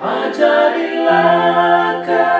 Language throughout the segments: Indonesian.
Ajarilah kami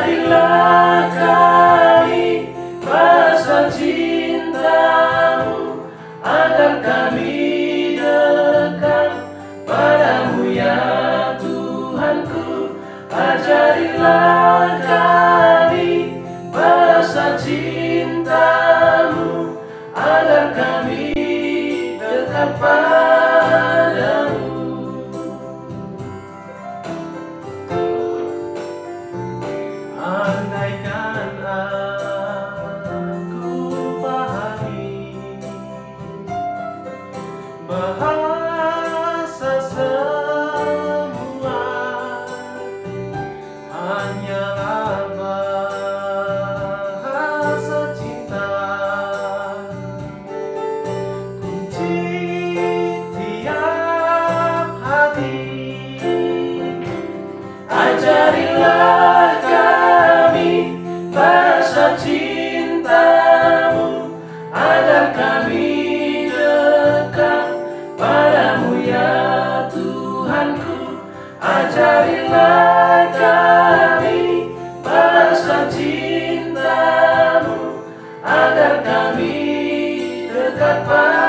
Ajarilah kami bahasa cintamu Agar kami dekat padamu ya Tuhanku. Ajarilah kami bahasa cintamu Agar kami dekat padamu Ajarilah kami bahasa cintamu. Agar kami dekat padamu ya Tuhanku. Ajarilah kami bahasa cintamu. Agar kami dekat padamu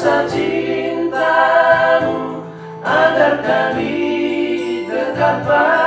bahasa cintamu Agar kami dekat padamu